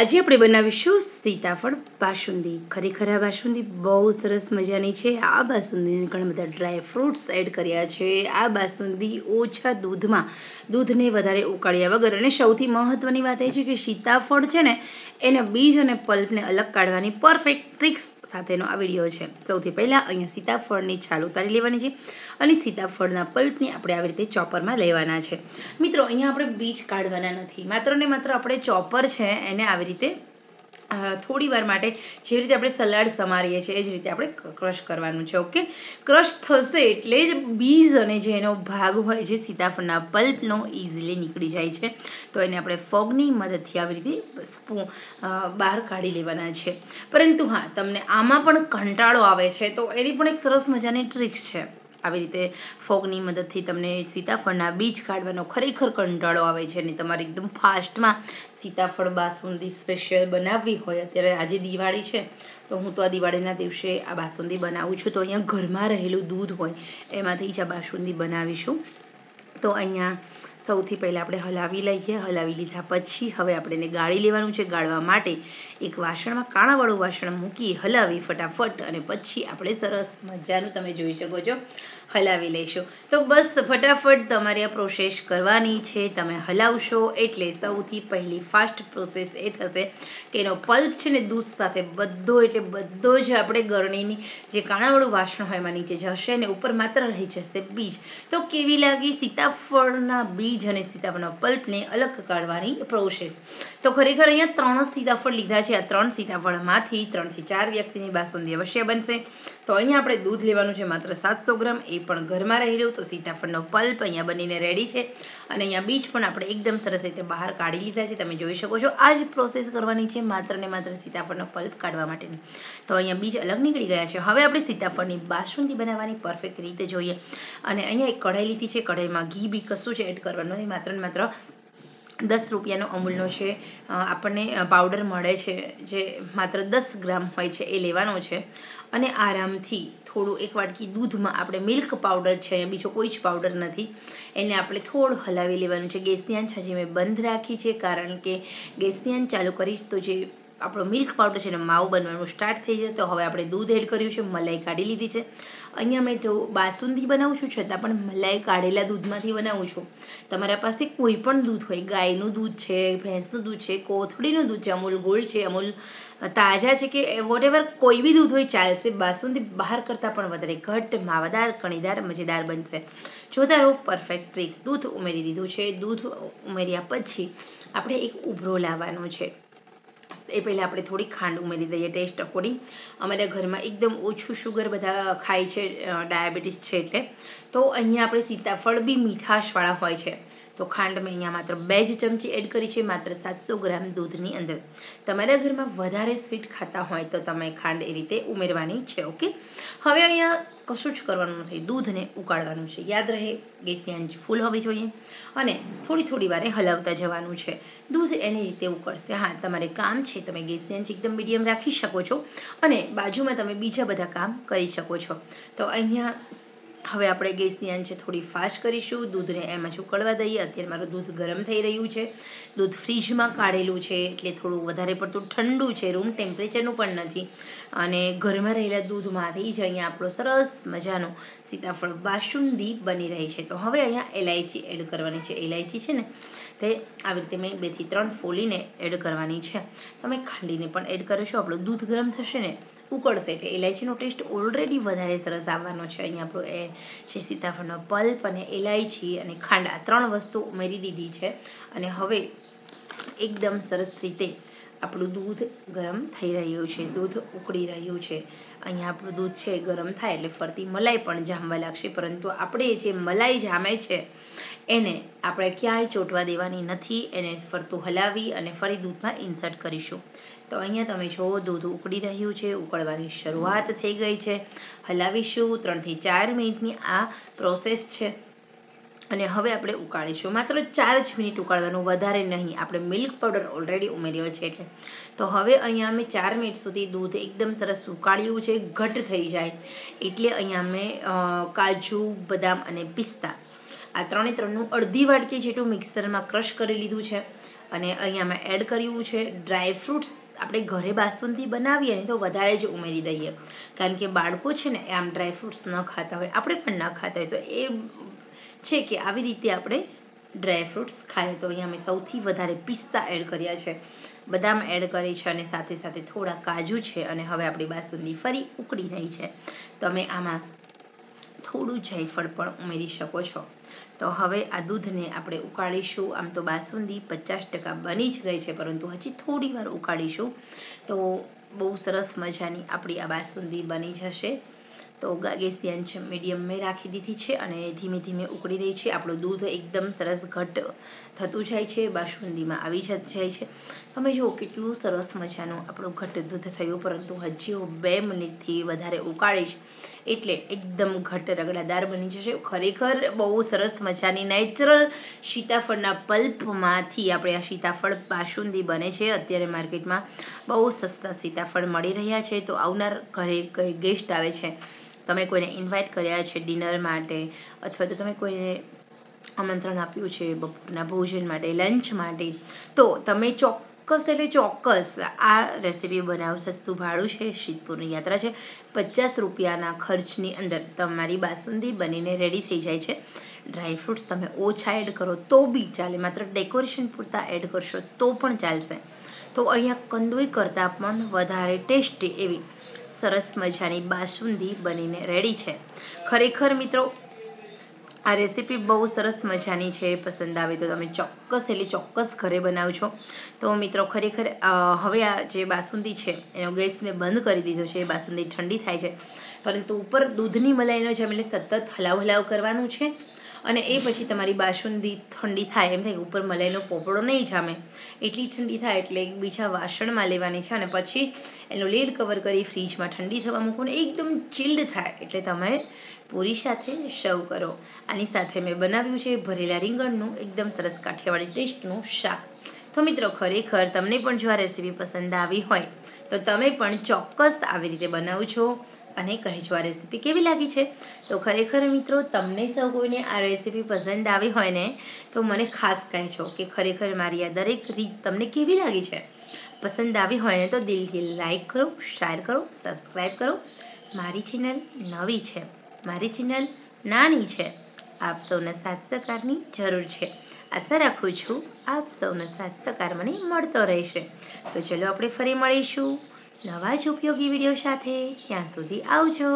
આજે આપણે બનાવીશું સીતાફળ બાસુંદી. ખરેખર આ બાસુંદી બહુ સરસ મજાની છે. આ બાસુંદીને ઘણા બધા ડ્રાય ફ્રૂટ્સ એડ કર્યા છે. આ બાસુંદી ઓછા દૂધમાં, દૂધને વધારે ઉકાળ્યા વગર. અને સૌથી મહત્વની વાત એ છે કે સીતાફળ છે ને, એના બીજ અને પલ્પને અલગ કાઢવાની પરફેક્ટ ટ્રિક્સ સાથેનો આ વીડિયો છે. સૌથી પહેલાં અહીંયા સીતાફળની છાલ ઉતારી લેવાની છે અને સીતાફળના પલ્પને આપણે આવી રીતે ચોપરમાં લેવાના છે. મિત્રો, અહીંયા આપણે બીજ કાઢવાના નથી. માત્ર ને માત્ર આપણે ચોપર છે, એને આવી રીતે થોડી વાર માટે જે રીતે આપણે સલાડ સમારીએ છીએ, એ જ રીતે આપણે ક્રશ કરવાનું છે ઓકે ક્રશ થશે એટલે જ બીજ અને જે એનો ભાગ હોય છે, સીતાફળના પલ્પનો ઇઝીલી નીકળી જાય છે. તો એને આપણે ફોગની મદદથી આવી રીતે સ્પૂ બહાર કાઢી લેવાના છે. પરંતુ હા, તમને આમાં પણ કંટાળો આવે છે, તો એની પણ એક સરસ મજાની ટ્રિક્સ છે. આવી રીતે ફોગની મદદથી તમને સીતાફળના બીજ કાઢવાનો ખરેખર કંટાળો આવે છે અને તમારે એકદમ ફાસ્ટમાં સીતાફળ બાસુંદી સ્પેશિયલ બનાવવી હોય, અત્યારે આજે દિવાળી છે, તો હું તો આ દિવાળીના દિવસે આ બાસુંદી બનાવું છું. તો અહીંયા ઘરમાં રહેલું દૂધ હોય, એમાંથી જ આ બાસુંદી બનાવીશું. તો અહીંયા સૌથી પહેલા આપણે હલાવી લઈએ. હલાવી લીધા પછી હવે આપણે એને ગાળી લેવાનું છે. ગાળવા માટે એક વાસણમાં કાણાવાળું વાસણ મૂકી હલાવી ફટાફટ અને પછી આપણે સરસ મજાનું તમે જોઈ શકો છો, હલાવી લઈશું. તો બસ ફટાફટ તમારે આ પ્રોસેસ કરવાની છે. તમે હલાવશો એટલે સૌથી પહેલી ફાસ્ટ પ્રોસેસ એ થશે કે એનો પલ્પ છે ને દૂધ સાથે બધો, એટલે બધો જ આપણે ગરણીની જે કાણાવાળું વાસણ હોય એમાં નીચે જશે અને ઉપર માત્ર રહી જશે બીજ. તો કેવી લાગી? સીતાફળના બીજ અને સીતાફળના પલ્પને અલગ કાઢવાની પ્રોસેસ તો ખરેખર અહીંયા ત્રણ સીતાફળ લીધા છે. આ ત્રણ સીતાફળમાંથી ત્રણથી ચાર વ્યક્તિની બાસુંદી અવશ્ય બનશે. તો અહીંયા આપણે દૂધ લેવાનું છે માત્ર સાતસો ગ્રામ. એ પણ ઘરમાં રહેલું તો સીતાફળનો પલ્પ અહીંયા બનીને રેડી છે. અને અહીંયા બીજ પણ આપણે એકદમ સરસ રીતે બહાર કાઢી લીધા છે. તમે જોઈ શકો છો. આ જ પ્રોસેસ કરવાની છે માત્ર ને માત્ર સીતાફળનો પલ્પ કાઢવા માટેની. તો અહીંયા બીજ અલગ નીકળી ગયા છે. હવે આપણે સીતાફળની બાસુંદી બનાવવાની પરફેક્ટ રીતે જોઈએ. અને અહીંયા એક કઢાઈ લીધી છે. કઢાઈમાં ઘી બી કશું જ એડ કરવાનું એ માત્ર ને માત્ર દસ રૂપિયાનો અમૂલનો છે. આપણને પાવડર મળે છે, જે માત્ર દસ ગ્રામ હોય છે, એ લેવાનો છે. અને આરામથી થોડું એક વાટકી દૂધમાં આપણે મિલ્ક પાવડર છે બીજો કોઈ જ પાવડર નથી. એને આપણે થોડું હલાવી લેવાનું છે. ગેસની આંચ હજી મેં બંધ રાખી છે, કારણ કે ગેસની આંચ ચાલુ કરીશ તો જે આપણો મિલ્ક પાવડર છે ને માવ બનવાનું સ્ટાર્ટ થઈ જશે તો હવે આપણે દૂધ એડ કર્યું છે, મલાઈ કાઢી લીધી છે. અહીંયા મેં જો બાસુંદી બનાવું છું, છતાં પણ મલાઈ કાઢેલા દૂધમાંથી બનાવું છું. તમારા પાસે કોઈ પણ દૂધ હોય, ગાયનું દૂધ છે, ભેંસનું દૂધ છે, કોથળીનું દૂધ છે, અમૂલ ગોલ્ડ છે, અમૂલ તાજા છે કે વોટ એવર કોઈ બી દૂધ હોય, ચાલશે. બાસુંદી બહાર કરતાં પણ વધારે ઘટ માવાદાર, કણીદાર, મજેદાર બનશે. જોતા રહો પરફેક્ટ ટ્રીક દૂધ ઉમેરી દીધું છે, દૂધ ઉમેર્યા પછી આપણે એક ઉભરો લાવવાનો છે. એ પહેલાં આપણે થોડી ખાંડ ઉમેરી દઈએ ટેસ્ટ અકોર્ડિંગ અમારા ઘરમાં એકદમ ઓછું શુગર બધા ખાય છે ડાયાબિટીસ છે એટલે. તો અહીંયા આપણે સીતાફળ બી મીઠાશવાળા હોય છે. તો ખાંડ મેં અહીંયા માત્ર બે જ ચમચી એડ કરી છે, માત્ર સાતસો ગ્રામ દૂધની અંદર. તમારા ઘરમાં વધારે સ્વીટ ખાતા હોય તો તમે ખાંડ એ રીતે ઉમેરવાની છે, ઓકે? હવે અહીંયા કશું જ કરવાનું નથી, દૂધને ઉકાળવાનું છે. યાદ રહે, ગેસની આંચ ફૂલ હોવી જોઈએ અને થોડી થોડી વારે હલાવતા જવાનું છે. દૂધ એની રીતે ઉકળશે. હા, તમારે કામ છે, તમે ગેસની આંચ એકદમ મીડિયમ રાખી શકો છો અને બાજુમાં તમે બીજા બધા કામ કરી શકો છો. તો અહીંયા હવે આપણે ગેસની આંચે થોડી ફાસ્ટ કરીશું. દૂધને એમાં જ ઉકળવા દઈએ, અત્યારે મારું દૂધ ગરમ થઈ રહ્યું છે. દૂધ ફ્રીજમાં કાઢેલું છે, એટલે થોડું વધારે પડતું ઠંડુ છે, રૂમ ટેમ્પરેચરનું પણ નથી. અને ઘરમાં રહેલા દૂધમાંથી જ અહીંયા આપણો સરસ મજાનો સીતાફળ બાસુંદી બની રહી છે. તો હવે અહીંયા એલાયચી એડ કરવાની છે. એલાયચી છે ને, તે આવી રીતે મેં બેથી ત્રણ ફોલીને એડ કરવાની છે. તમે ખાંડીને પણ એડ કરશો આપણું દૂધ ગરમ થશે ને ઉકળશે એટલે ઇલાયચીનો ટેસ્ટ ઓલરેડી વધારે સરસ આવવાનો છે. અહીંયા આપણો એ છે સીતાફળનો પલ્પ અને ઇલાયચી અને ખાંડ ત્રણ વસ્તુ ઉમેરી દીધી છે. અને હવે એકદમ સરસ રીતે આપણું દૂધ ગરમ થઈ રહ્યું છે, દૂધ ઉકળી રહ્યું છે. અહીંયા આપણું દૂધ છે ગરમ થાય એટલે ફરતી મલાઈ પણ જામવા લાગશે, પરંતુ આપણે જે મલાઈ જામે છે, એને આપણે ક્યાંય ચોંટવા દેવાની નથી, એને ફરતું હલાવી અને ફરી દૂધમાં ઇન્સર્ટ કરીશું. તો અહીંયા તમે જુઓ, દૂધ ઉકળી રહ્યું છે, ઉકળવાની શરૂઆત થઈ ગઈ છે. હલાવીશું, ત્રણથી ચાર મિનિટની આ પ્રોસેસ છે. અને હવે આપણે ઉકાળીશું. માત્ર ચાર જ મિનિટ ઉકાળવાનું, વધારે નહીં. આપણે મિલ્ક પાવડર ઓલરેડી ઉમેર્યો છે એટલે. તો હવે અહીંયા અમે ચાર મિનિટ સુધી દૂધ એકદમ સરસ ઉકાળ્યું છે ઘટ થઈ જાય. એટલે અહીંયા અમે કાજુ, બદામ અને પિસ્તા. આ ત્રણે ત્રણનું અડધી વાટકી જેટલું મિક્સરમાં ક્રશ કરી લીધું છે. અને અહીંયા મેં એડ કર્યું છે ડ્રાય ફ્રૂટ્સ આપણે ઘરે બાસુંદી બનાવીએ ને તો વધારે જ ઉમેરી દઈએ. કારણ કે બાળકો છે ને આમ ડ્રાય ફ્રૂટ્સ ન ખાતા હોય. આપણે પણ ન ખાતા હોય. તો એ છે કે આવી રીતે આપણે ડ્રાય ફ્રૂટ્સ ખાઈએ. તો અહીંયા મેં સૌથી વધારે પિસ્તા એડ કર્યા છે. બદામ એડ કરી છે અને સાથે સાથે થોડા કાજુ છે અને હવે આપણી બાસુંદી ફરી ઉકળી રહી છે. તમે આમાં થોડું જાયફળ પણ ઉમેરી શકો છો. તો હવે આ દૂધને આપણે ઉકાળીશું. આમ તો બાસુંદી પચાસ ટકા બની જ ગઈ છે, પરંતુ હજી થોડી વાર ઉકાળીશું. તો બહુ સરસ મજાની આપણી આ બાસુંદી બની જશે. તો આંચ મીડિયમ મેં રાખી દીધી છે અને ધીમે ધીમે ઉકળી રહી છે. આપણું દૂધ એકદમ સરસ ઘટ થતું જાય છે, બાસુંદીમાં આવી જાય છે. તમે જુઓ કેટલું સરસ મજાનું આપણું ઘટ દૂધ થયું, પરંતુ હજી હું બે મિનિટથી વધારે ઉકાળીશ એટલે એકદમ ઘટ રગડાદાર બની જશે. ખરેખર બહુ સરસ મજાની નેચરલ સીતાફળના પલ્પમાંથી આપણે આ સીતાફળ બાસુંદી બને છે. અત્યારે માર્કેટમાં બહુ સસ્તા સીતાફળ મળી રહ્યા છે. તો આવનાર ઘરે ગેસ્ટ આવે છે. તમે કોઈને ઇન્વાઇટ કર્યા છે ડિનર માટે, અથવા તો તમે કોઈને આમંત્રણ આપ્યું છે બપોરના ભોજન માટે લંચ માટે, તો તમે ચોક્કસ એટલે ચોક્કસ આ રેસીપી બનાવો સસ્તું ભાડું છે શીતપુરની યાત્રા છે, પચાસ રૂપિયાના ખર્ચની અંદર તમારી બાસુંદી બનીને રેડી થઈ જાય છે. ડ્રાય ફ્રૂટ્સ તમે ઓછા એડ કરો તો બી ચાલે, માત્ર ડેકોરેશન પૂરતા એડ કરશો તો પણ ચાલશે. તો અહીંયા કંદોઈ કરતાં પણ વધારે ટેસ્ટી એવી સરસ મજાની બાસુંદી બનીને રેડી છે. ખરેખર મિત્રો, આ રેસીપી બહુ સરસ મજાની છે, પસંદ આવે તો તમે ચોક્કસ એટલે ચોક્કસ ઘરે બનાવજો. તો મિત્રો, ખરેખર હવે આ જે બાસુંદી છે, એનો ગેસ મેં બંધ કરી દીધો છે બાસુંદી ઠંડી થાય છે. પરંતુ ઉપર દૂધની મલાઈનો જેમ એટલે સતત હલાવ હલાવ કરવાનું છે. અને એ પછી તમારી બાસુંદી ઠંડી થાય એમ થાય ઉપર મલાઈનો પોપડો નહીં જામે. એટલી ઠંડી થાય એટલે એક બીજા વાસણમાં લેવાની છે અને પછી એનું લેડ કવર કરી ફ્રીજમાં ઠંડી થવા મૂકો ને એકદમ ચિલ્ડ થાય એટલે તમે પૂરી સાથે સર્વ કરો. આની સાથે મેં બનાવ્યું છે ભરેલા રીંગણનું, એકદમ સરસ કાઠિયાવાડી ટેસ્ટનું શાક. તો મિત્રો, ખરેખર તમને પણ જો આ રેસીપી પસંદ આવી હોય, તો તમે પણ ચોક્કસ આવી રીતે બનાવજો. અને કહેજો આ રેસીપી કેવી લાગી છે? તો ખરેખર મિત્રો, તમને સૌ કોઈને આ રેસીપી પસંદ આવી હોય ને, તો મને ખાસ કહેજો કે ખરેખર મારી આ દરેક રીત તમને કેવી લાગી છે? પસંદ આવી હોય ને, તો દિલથી લાઈક કરો શેર કરો સબસ્ક્રાઈબ કરો. મારી ચેનલ નવી છે. મારી ચેનલ નાની છે. આપ સૌને સાથ સહકારની જરૂર છે. આશા રાખું છું, આપ સૌનો સાથ સહકાર મને મળતો રહેશે. તો ચલો આપણે ફરી મળીશું. નવા જ ઉપયોગી વીડિયો સાથે ત્યાં સુધી આવજો.